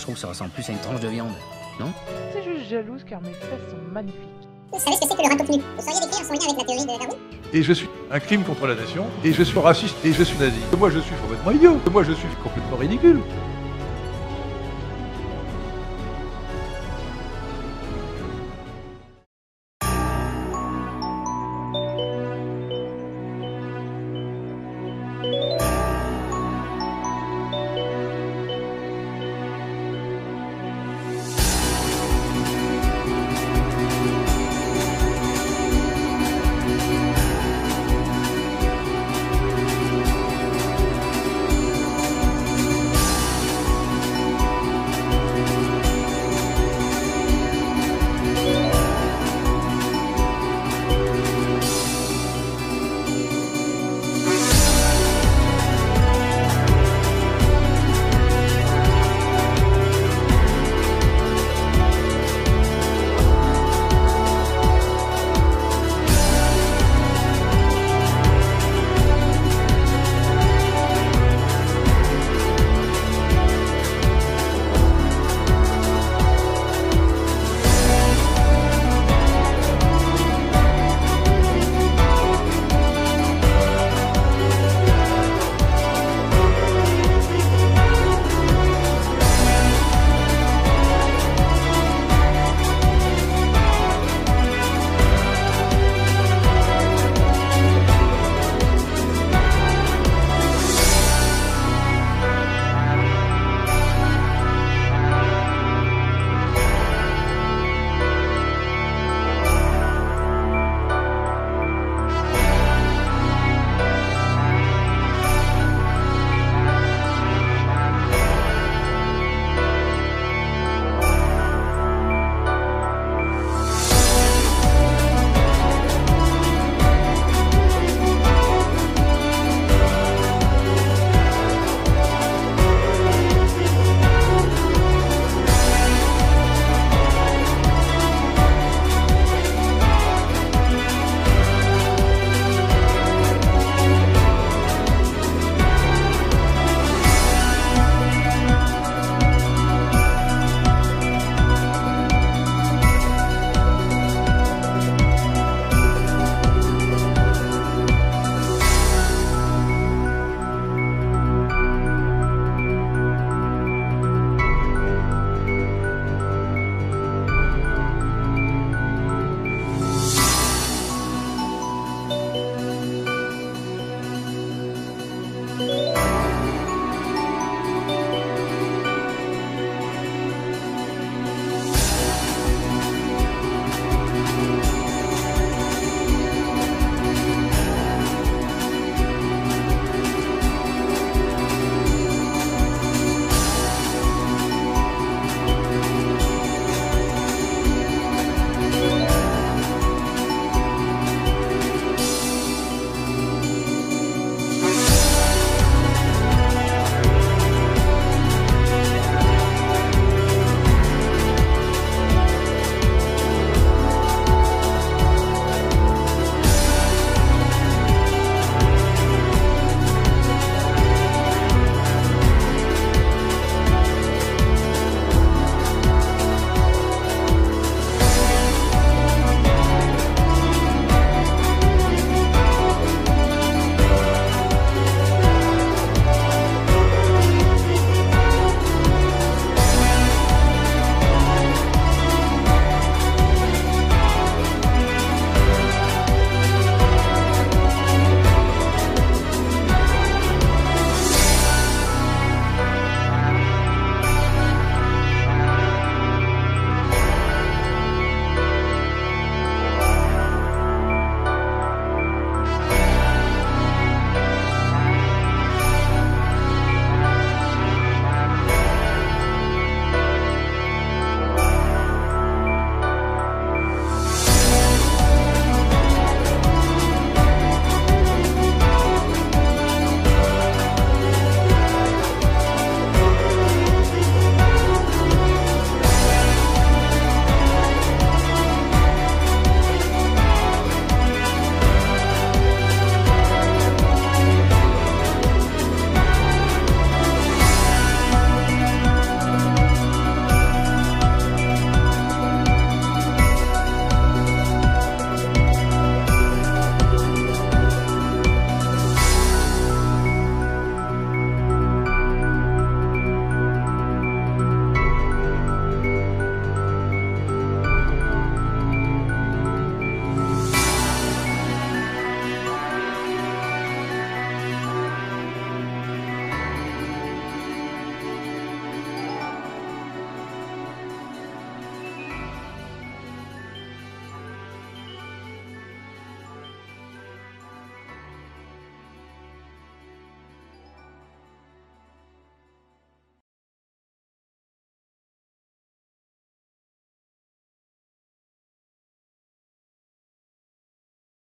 je trouve que ça ressemble plus à une tranche de viande. Non? C'est juste jalouse car mes fesses sont magnifiques. Vous savez ce que c'est que le râteau Vous sauriez décrire son lien avec la théorie de Darwin? Et je suis un crime contre la nation, et je suis raciste, et je suis nazi. Moi je suis complètement idiot, moi je suis complètement ridicule.